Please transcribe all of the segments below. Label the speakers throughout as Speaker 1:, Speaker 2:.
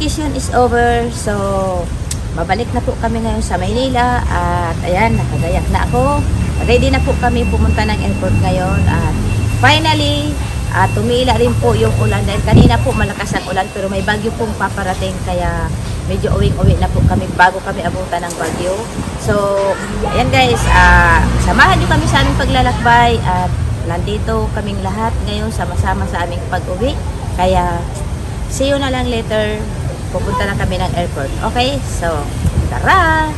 Speaker 1: vacation is over. So, mabalik na po kami ngayon sa Maynila. At ayan, nakagayak na ako. Ready na po kami pumunta ng airport ngayon. At finally, at tumila rin po yung ulan. Dahil kanina po malakas ang ulan pero may bagyo pong paparating. Kaya medyo uwing-uwi na po kami bago kami abutan ng bagyo. So, ayan guys, ah, samahan nyo kami sa aming paglalakbay. At nandito kaming lahat ngayon sama-sama sa aming pag-uwi. Kaya, see you na lang later. Pupunta na kami ng airport. Okay? So, tara!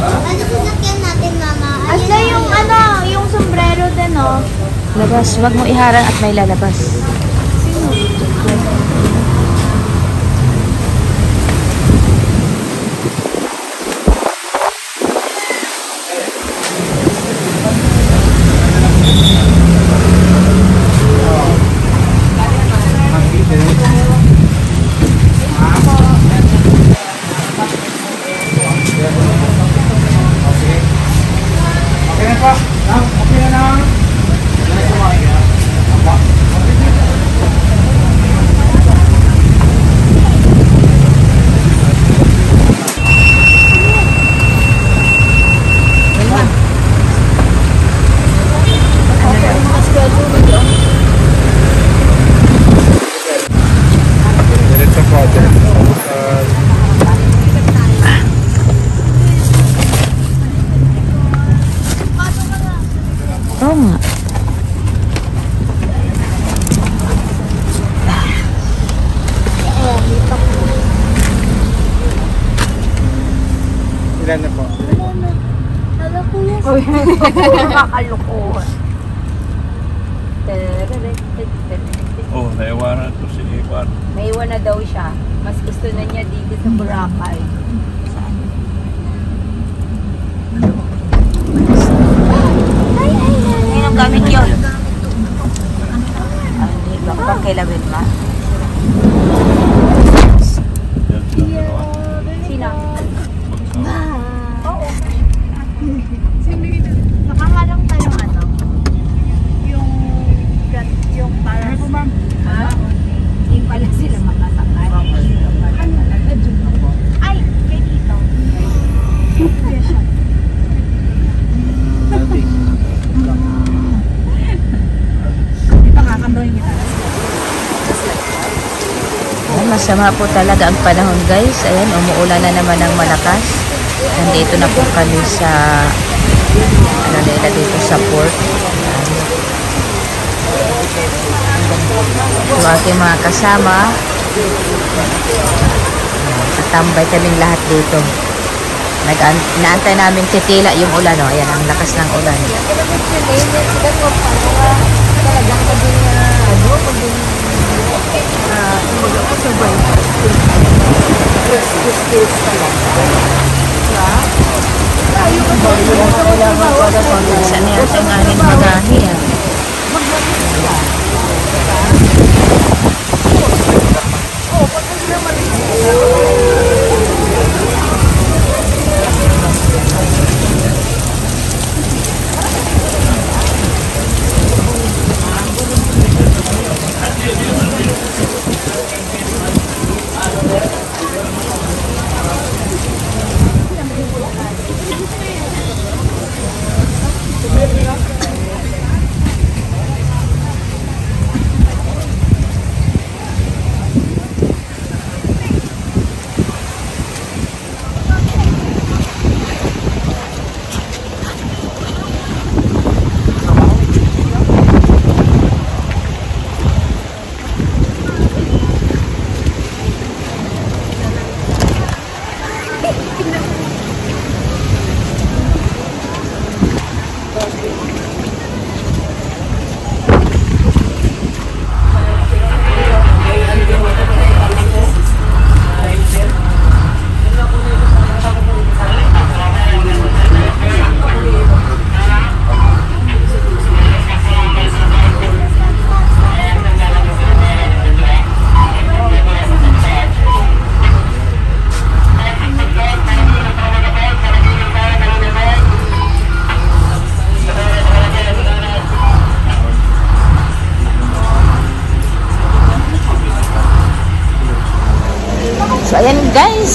Speaker 2: Ano sinakyan natin, Mama?
Speaker 3: Asla yung ano, yung sombrero din, oh.
Speaker 1: Labas, wag mo iharang at may lalabas.
Speaker 4: Diretso po, diretso. Uh,
Speaker 1: Oo nga.
Speaker 4: ilan na po?
Speaker 3: Hala ko yun.
Speaker 1: Makakalukuhan.
Speaker 5: Oh, naiwanan ko si Iwan.
Speaker 1: May iwan na daw siya. Mas gusto na niya dito sa Boracay. Saan? Ngayon gamit yun. Ah, Hindi ba pa kailawin ma?
Speaker 5: Yan sila dalawa.
Speaker 1: Sino?
Speaker 3: Nakaharang tayong ano, yung, yung para
Speaker 1: Ha? Hindi pala sila makasakay.
Speaker 3: Ay, kay dito.
Speaker 1: Ay, masama po talaga ang panahon guys. Ayan, umuulan na naman ng malakas. Nandito na po kami sa ano nila dito sa port. Yung aking mga kasama. Tatambay kaming lahat dito. Nag inaantay namin titila yung ulan. Oh. Ayan, ang lakas ng ulan mag ako sa white house
Speaker 4: dress to stage pa lang diba? tayo ang bayo wala mo
Speaker 1: wala sa niya sa ngayon magahi ah maglakas oh pag naman rin sila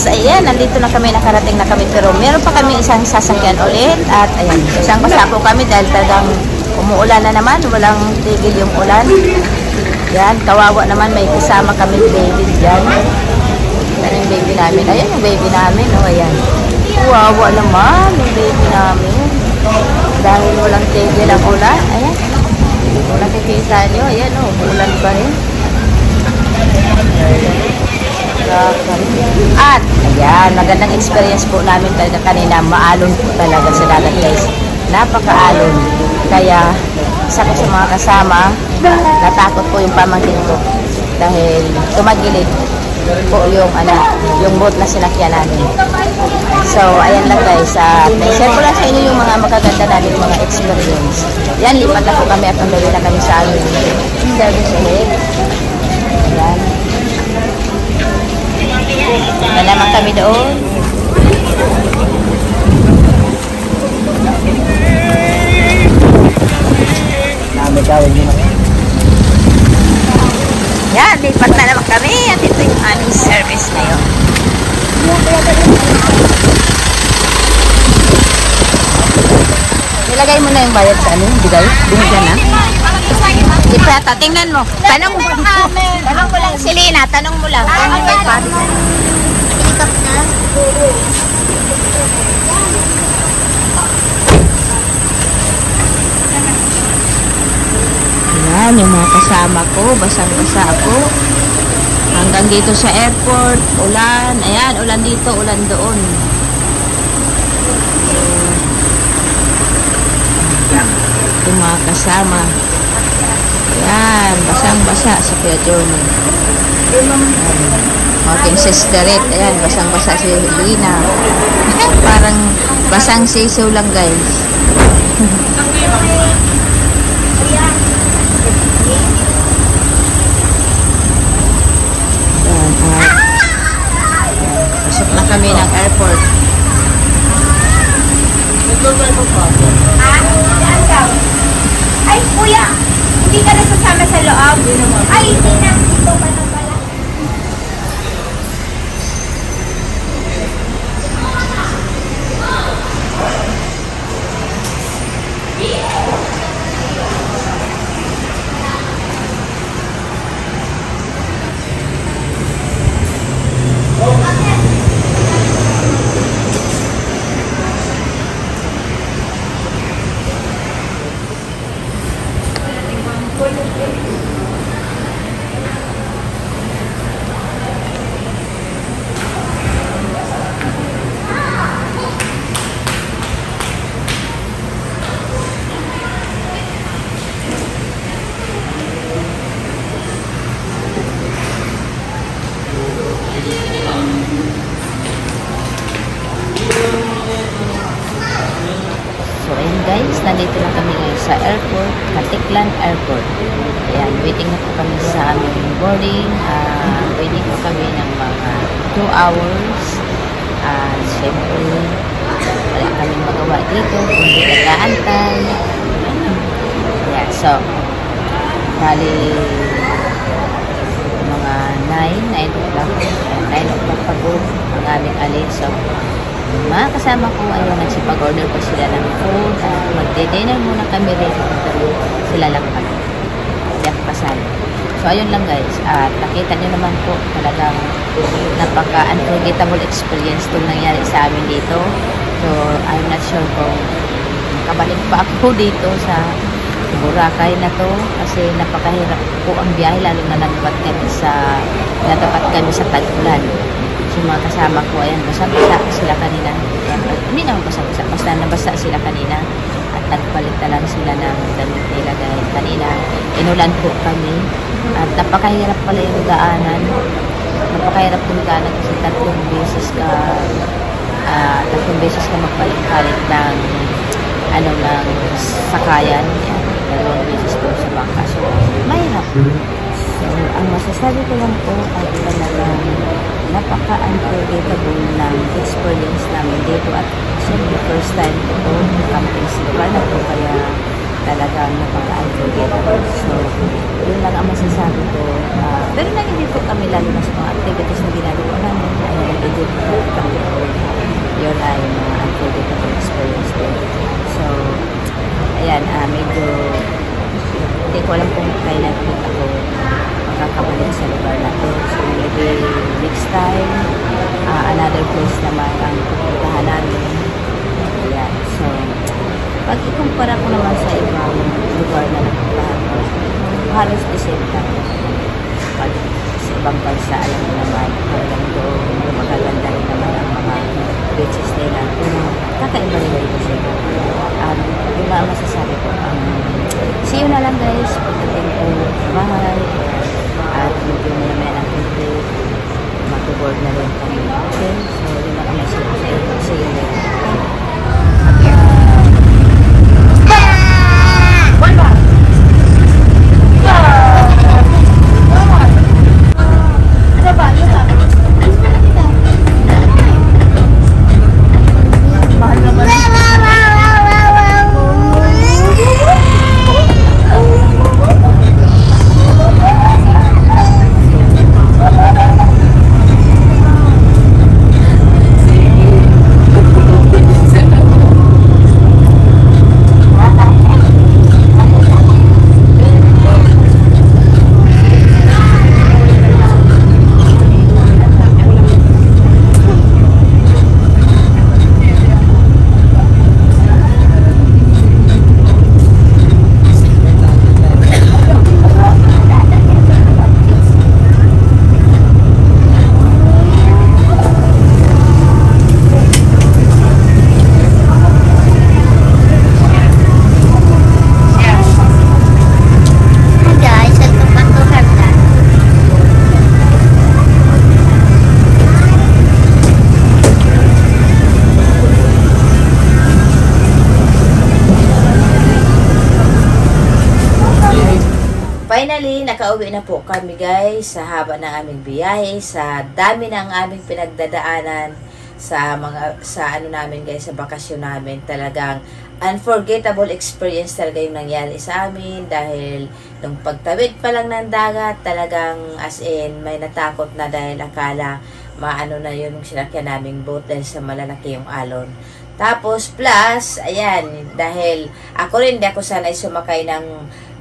Speaker 1: ayan, nandito na kami, nakarating na kami. Pero meron pa kami isang sasakyan ulit. At ayan, isang basa po kami dahil talagang umuulan na naman. Walang tigil yung ulan. Yan, kawawa naman. May kasama kami baby dyan. Yan yung baby namin. Ayan yung baby namin. Oh, ayan. Kawawa naman yung baby namin. Dahil walang tigil ang ulan. Ayan. Kung nakikita nyo, ayan oh, ulan pa rin. At, ayan, magandang experience po namin talaga kanina. Maalon po talaga sa dagat guys. Napakaalon. Kaya, isa ko sa mga kasama, natakot po yung pamangkin ko. Dahil tumagilid po yung, ano, yung boat na sinakyan namin. So, ayan lang guys. Uh, share ko lang sa inyo yung mga magaganda namin mga experience. Yan, lipat na po kami at umuwi na kami sa amin. Service ulit. Ayan. Na naman kami doon. Yan, lipat na naman kami at ito yung aming service ngayon. Nilagay mo na yung bayad sa ano, bigay? Binigyan na? Di Prata, tingnan mo. Tanong mo. Tanong mo lang si Lina, tanong mo lang. Tanong mo kay Pati.
Speaker 2: Helicopter.
Speaker 1: Yan, yung mga kasama ko, basang-basa ako. Hanggang dito sa airport, ulan. Ayan, ulan dito, ulan doon. Yung mga kasama. Ayan, basang-basa sa Kuya Johnny. Aking sisterit, ayan, basang-basa si Lina. Parang basang sisiw lang guys. Ayan, at pasok na kami ng airport.
Speaker 3: Ay, kuya! Hindi ka nasasama sa loob? Ay, hindi na. Dito ka na pala.
Speaker 1: So, guys, nandito na kami ngayon sa airport, Katiklan Airport. Ayan, waiting na po kami sa aming boarding. Uh, waiting po kami ng mga 2 hours. At syempre, wala kaming magawa dito, kundi nag-aantay. Yeah, so, bali, mga 9, 9 o'clock, 9 o'clock pa po ang aming alis. So, mga kasama ko ay nagsipag-order pa sila ng food at magde-dinner muna kami rin sila lang pa ako kasali so ayun lang guys. At nakita nyo naman po talagang napaka unforgettable experience itong nangyari sa amin dito. So I'm not sure kung kabalik pa ako dito sa Boracay na to kasi napakahirap po ang biyahe lalo na natapat kami sa natapat kami sa tag-ulan So, mga kasama ko, ayan, basa-basa sila kanina. Ayan, hindi naman basa-basa, basta nabasa sila kanina. At nagpalit na lang sila ng damit nila dahil kanina, inulan po kami. At napakahirap pala yung daanan. Napakahirap yung daanan kasi tatlong beses ka, ah, tatlong beses ka magpalit-palit ng, ano, ng sakayan. Yan, dalawang beses ko sa bangka. So, mahirap. So, ang masasabi ko lang po ay talagang napaka-unforgettable ng experience namin dito at siyempre first time ko po camping sa lugar na to kaya talagang napaka-unforgettable. So, yun lang ang masasabi ko. Ah, pero lang hindi po kami lalo na sa mga activities na ginagawa namin. Ay, nag-enjoy po kami po. Yun ay mga unforgettable experience din. So, ayan, ah, medyo hindi ko alam kung kailan ulit ako makakabalik sa lugar na to. So, maybe next time, ah, another place naman ang pupuntahan namin. Ayan. So, pag ikumpara ko naman sa ibang lugar na napuntahan ko, halos the same lang. Pag sa ibang bansa, alam mo naman, talagang doon, magaganda rin naman ang mga beaches nila. Kakaiba rin rin kasi. Um, yun lang ang masasabi ko. Um, see you na lang guys. Pagdating ko bahay. At medyo may may ng country. Mag-board na rin kami. Okay? So, yun ang message ko sa inyo. See you later. Finally, nakauwi na po kami guys sa haba ng aming biyahe, sa dami ng aming pinagdadaanan sa mga sa ano namin guys sa bakasyon namin. Talagang unforgettable experience talaga yung nangyari sa amin dahil nung pagtawid pa lang ng dagat talagang as in may natakot na dahil akala maano na yun yung sinakyan naming boat dahil sa malalaki yung alon. Tapos plus ayan dahil ako rin di ako sanay sumakay ng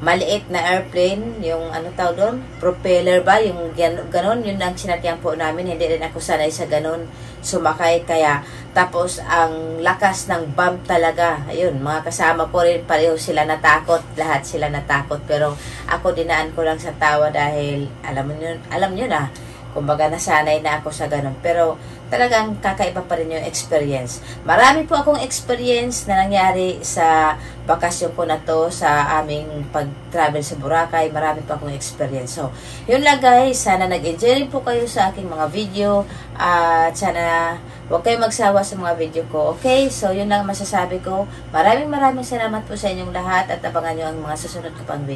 Speaker 1: maliit na airplane, yung ano tawag doon, propeller ba, yung gan- ganon, yun ang sinakyan po namin, hindi rin ako sanay sa ganon sumakay, kaya tapos ang lakas ng bump talaga, ayun, mga kasama ko rin, pareho sila natakot, lahat sila natakot, pero ako dinaan ko lang sa tawa dahil, alam yun, alam nyo na, kumbaga nasanay na ako sa ganon, pero talagang kakaiba pa rin yung experience. Marami po akong experience na nangyari sa bakasyon ko na to sa aming pag-travel sa Boracay. Marami pa akong experience. So, yun lang guys. Sana nag-enjoy rin po kayo sa aking mga video. At sana huwag kayong magsawa sa mga video ko. Okay? So, yun lang ang masasabi ko. Maraming maraming salamat po sa inyong lahat at abangan nyo ang mga susunod ko pang video.